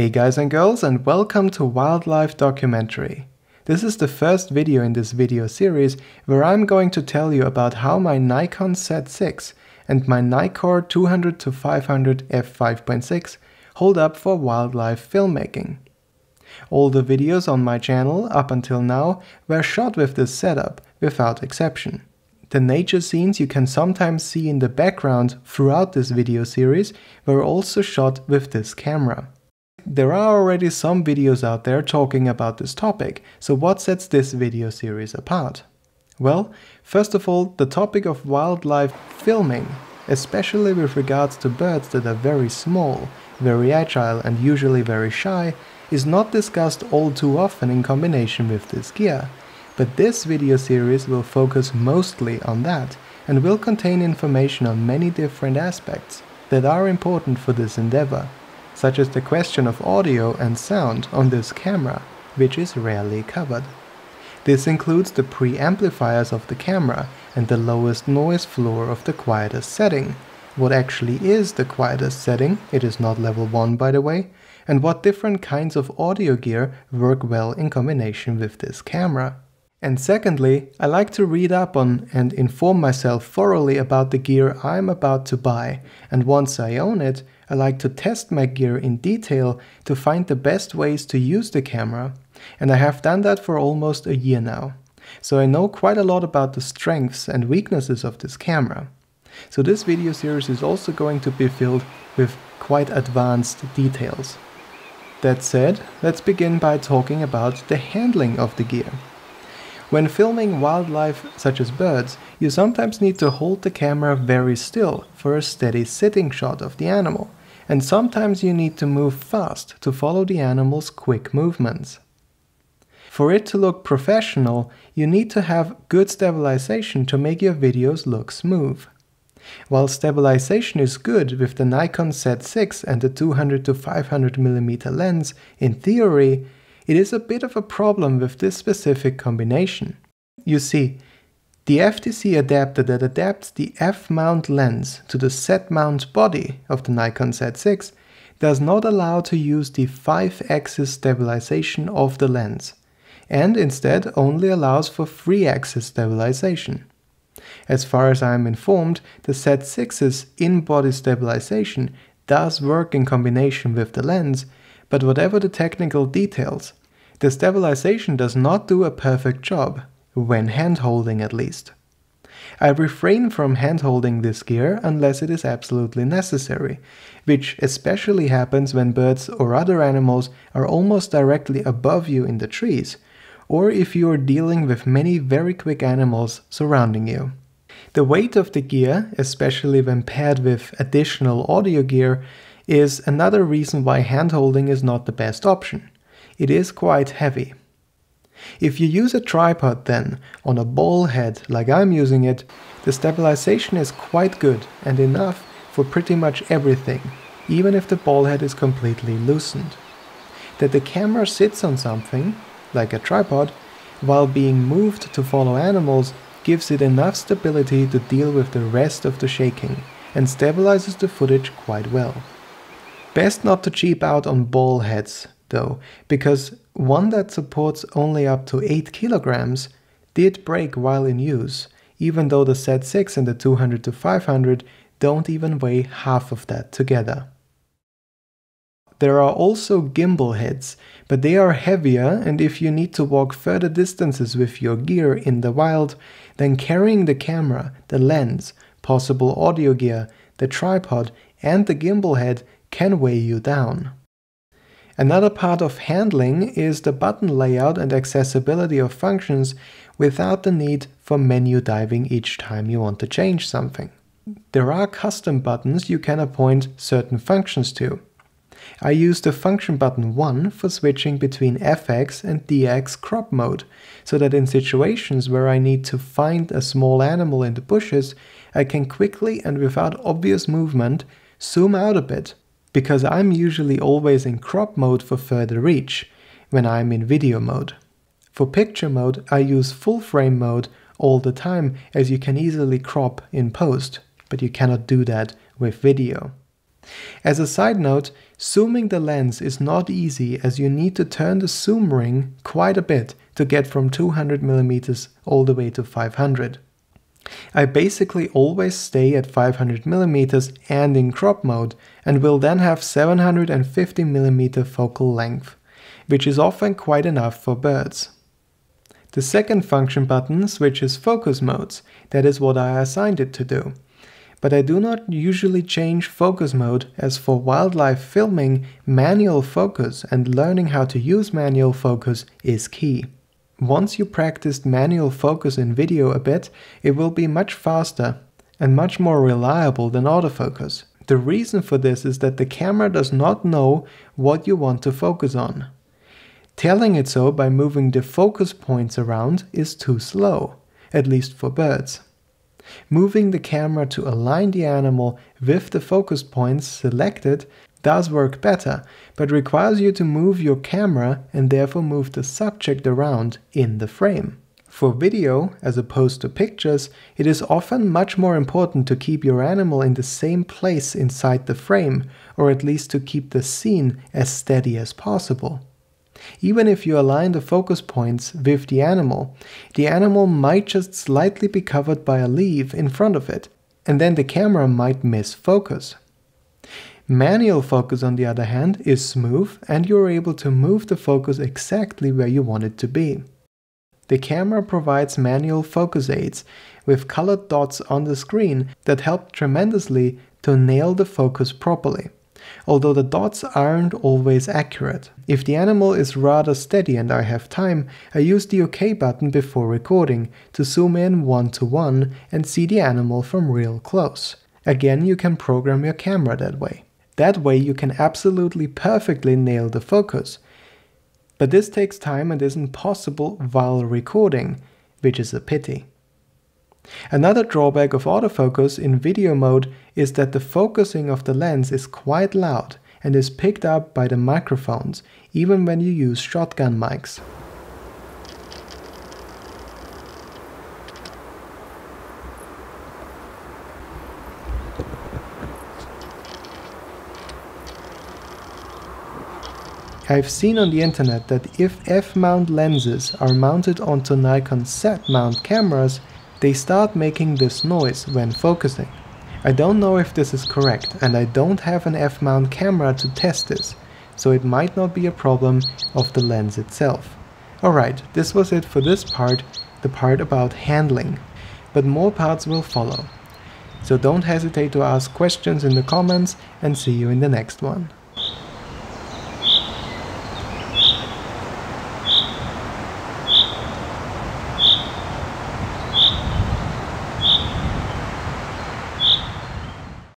Hey guys and girls and welcome to Wildlife Documentary. This is the first video in this video series where I'm going to tell you about how my Nikon Z6 and my Nikkor 200-500 f5.6 hold up for wildlife filmmaking. All the videos on my channel up until now were shot with this setup, without exception. The nature scenes you can sometimes see in the background throughout this video series were also shot with this camera. There are already some videos out there talking about this topic, so what sets this video series apart? Well, first of all, the topic of wildlife filming, especially with regards to birds that are very small, very agile and usually very shy, is not discussed all too often in combination with this gear. But this video series will focus mostly on that and will contain information on many different aspects that are important for this endeavor such as the question of audio and sound on this camera, which is rarely covered. This includes the preamplifiers of the camera and the lowest noise floor of the quietest setting. What actually is the quietest setting, it is not level 1 by the way, and what different kinds of audio gear work well in combination with this camera. And secondly, I like to read up on and inform myself thoroughly about the gear I'm about to buy, and once I own it, I like to test my gear in detail to find the best ways to use the camera, and I have done that for almost a year now. So I know quite a lot about the strengths and weaknesses of this camera. So this video series is also going to be filled with quite advanced details. That said, let's begin by talking about the handling of the gear. When filming wildlife such as birds, you sometimes need to hold the camera very still for a steady sitting shot of the animal and sometimes you need to move fast to follow the animal's quick movements. For it to look professional, you need to have good stabilization to make your videos look smooth. While stabilization is good with the Nikon Z6 and the 200 to 500 mm lens, in theory, it is a bit of a problem with this specific combination. You see, the FTZ adapter that adapts the f-mount lens to the Z-mount body of the Nikon Z6 does not allow to use the 5-axis stabilization of the lens, and instead only allows for 3-axis stabilization. As far as I am informed, the Z6's in-body stabilization does work in combination with the lens, but whatever the technical details, the stabilization does not do a perfect job when hand-holding at least. I refrain from hand-holding this gear unless it is absolutely necessary, which especially happens when birds or other animals are almost directly above you in the trees, or if you are dealing with many very quick animals surrounding you. The weight of the gear, especially when paired with additional audio gear, is another reason why handholding is not the best option. It is quite heavy. If you use a tripod then, on a ball head like I'm using it, the stabilization is quite good and enough for pretty much everything, even if the ball head is completely loosened. That the camera sits on something, like a tripod, while being moved to follow animals gives it enough stability to deal with the rest of the shaking and stabilizes the footage quite well. Best not to cheap out on ball heads, though, because one that supports only up to 8 kilograms did break while in use, even though the Z6 and the 200 to 500 don't even weigh half of that together. There are also gimbal heads, but they are heavier and if you need to walk further distances with your gear in the wild, then carrying the camera, the lens, possible audio gear, the tripod and the gimbal head can weigh you down. Another part of handling is the button layout and accessibility of functions without the need for menu diving each time you want to change something. There are custom buttons you can appoint certain functions to. I use the function button 1 for switching between FX and DX crop mode, so that in situations where I need to find a small animal in the bushes, I can quickly and without obvious movement zoom out a bit because I'm usually always in crop mode for further reach when I'm in video mode. For picture mode I use full frame mode all the time as you can easily crop in post, but you cannot do that with video. As a side note, Zooming the lens is not easy as you need to turn the zoom ring quite a bit to get from 200mm all the way to 500. I basically always stay at 500mm and in crop mode and will then have 750mm focal length, which is often quite enough for birds. The second function button switches focus modes, that is what I assigned it to do but I do not usually change focus mode as for wildlife filming, manual focus and learning how to use manual focus is key. Once you practiced manual focus in video a bit, it will be much faster and much more reliable than autofocus. The reason for this is that the camera does not know what you want to focus on. Telling it so by moving the focus points around is too slow, at least for birds. Moving the camera to align the animal with the focus points selected does work better, but requires you to move your camera and therefore move the subject around in the frame. For video, as opposed to pictures, it is often much more important to keep your animal in the same place inside the frame, or at least to keep the scene as steady as possible. Even if you align the focus points with the animal, the animal might just slightly be covered by a leaf in front of it, and then the camera might miss focus. Manual focus, on the other hand, is smooth and you're able to move the focus exactly where you want it to be. The camera provides manual focus aids with colored dots on the screen that help tremendously to nail the focus properly although the dots aren't always accurate. If the animal is rather steady and I have time, I use the OK button before recording to zoom in one to one and see the animal from real close. Again, you can program your camera that way. That way you can absolutely perfectly nail the focus. But this takes time and isn't possible while recording, which is a pity. Another drawback of autofocus in video mode is that the focusing of the lens is quite loud and is picked up by the microphones, even when you use shotgun mics. I've seen on the internet that if F-mount lenses are mounted onto Nikon Z-mount cameras, they start making this noise when focusing. I don't know if this is correct and I don't have an f-mount camera to test this, so it might not be a problem of the lens itself. Alright, this was it for this part, the part about handling, but more parts will follow. So don't hesitate to ask questions in the comments and see you in the next one.